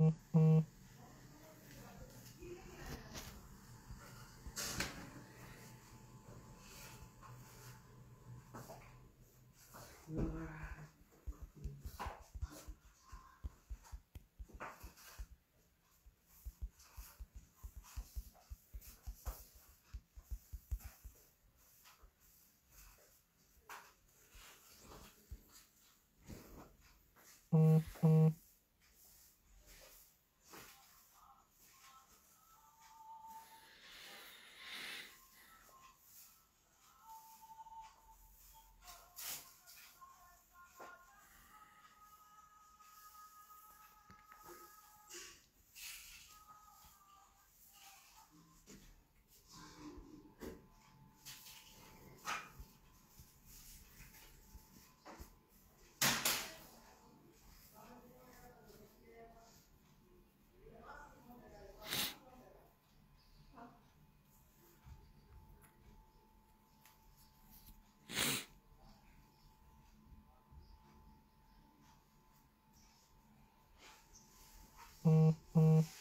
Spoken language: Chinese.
Mm-hmm. 嗯嗯。